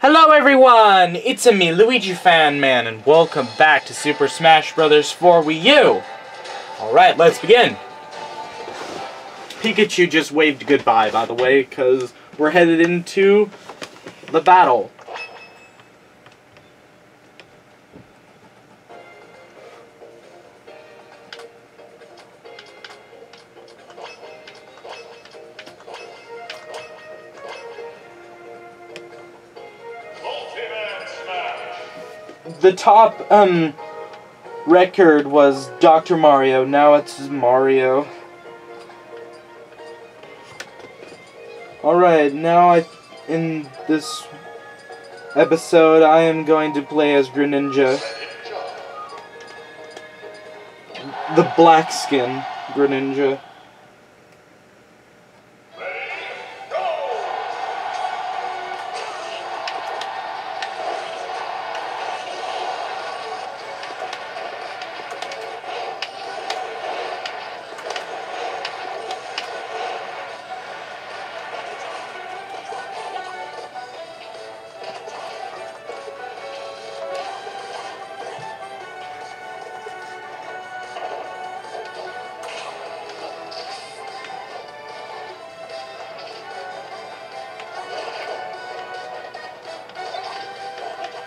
Hello everyone! It's a me, Luigi Fan Man, and welcome back to Super Smash Bros. for Wii U! Alright, let's begin! Pikachu just waved goodbye, by the way, because we're headed into the battle. The top um record was Dr. Mario. Now it's Mario. Alright, now I in this episode I am going to play as Greninja. The black skin Greninja.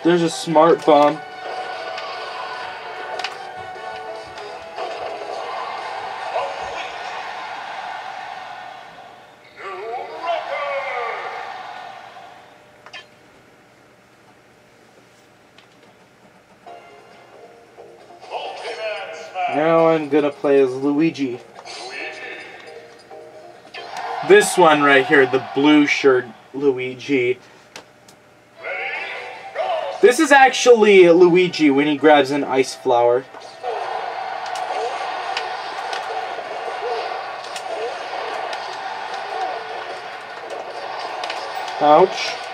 There's a smart bomb. Now I'm gonna play as Luigi. This one right here, the blue shirt Luigi. This is actually Luigi when he grabs an ice flower. Ouch.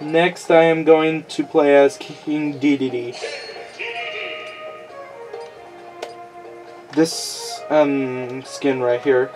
Next, I am going to play as King Dedede. This um, skin right here.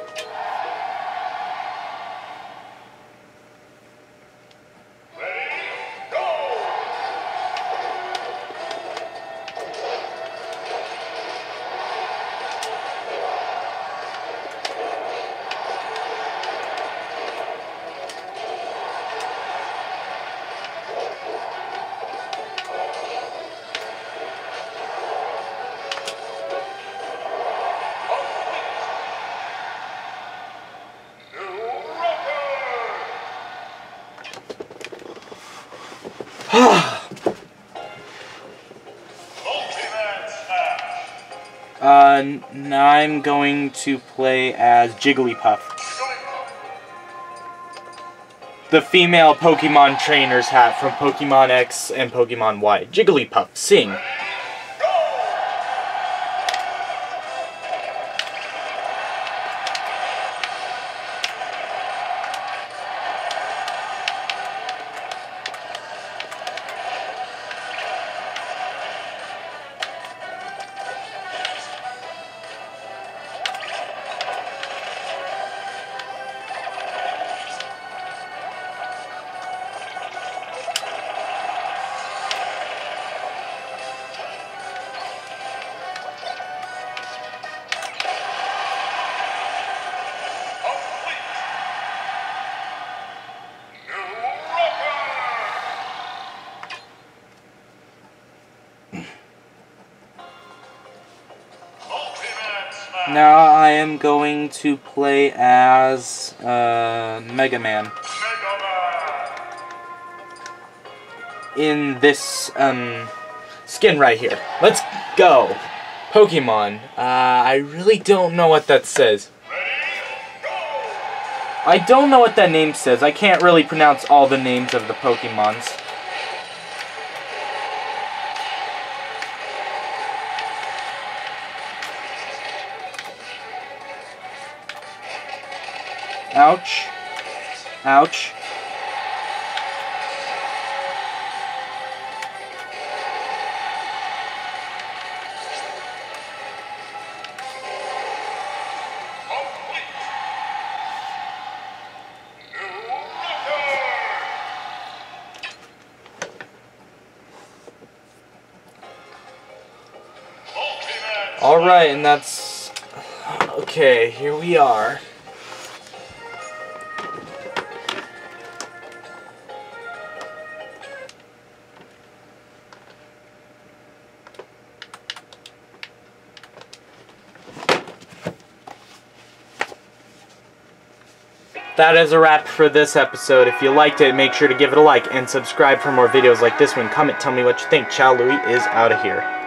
Uh, I'm going to play as Jigglypuff. The female Pokemon trainer's hat from Pokemon X and Pokemon Y. Jigglypuff, sing. Now I am going to play as uh, Mega Man. In this um, skin right here. Let's go! Pokemon. Uh, I really don't know what that says. I don't know what that name says. I can't really pronounce all the names of the Pokemons. Ouch. Ouch. Alright, and that's... Okay, here we are. That is a wrap for this episode. If you liked it, make sure to give it a like and subscribe for more videos like this one. Comment, tell me what you think. Ciao Louie is out of here.